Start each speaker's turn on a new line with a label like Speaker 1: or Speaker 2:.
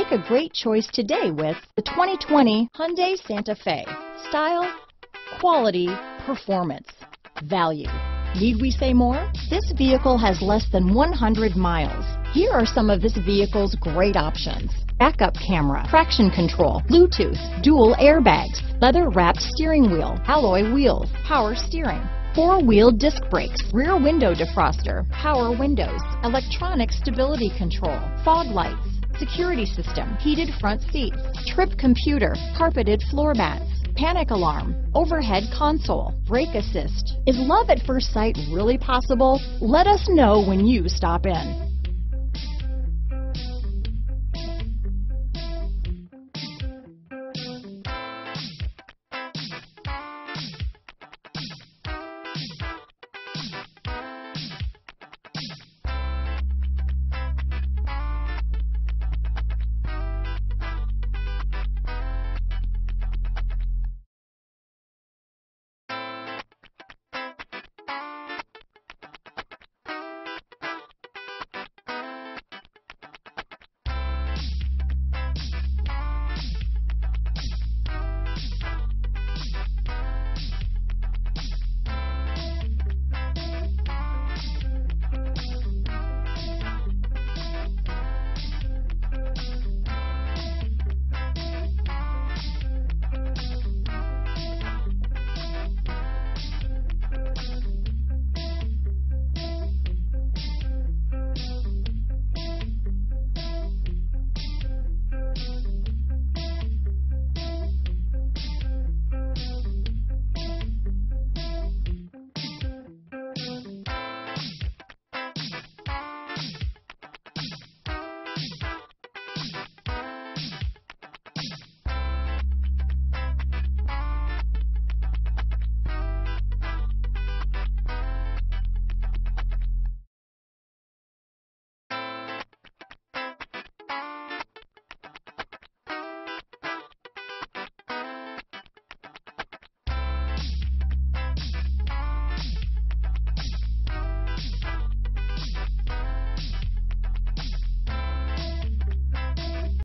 Speaker 1: Make a great choice today with the 2020 Hyundai Santa Fe. Style, quality, performance, value. Need we say more? This vehicle has less than 100 miles. Here are some of this vehicle's great options. Backup camera, traction control, Bluetooth, dual airbags, leather wrapped steering wheel, alloy wheels, power steering, four-wheel disc brakes, rear window defroster, power windows, electronic stability control, fog lights, security system, heated front seats, trip computer, carpeted floor mats, panic alarm, overhead console, brake assist. Is love at first sight really possible? Let us know when you stop in.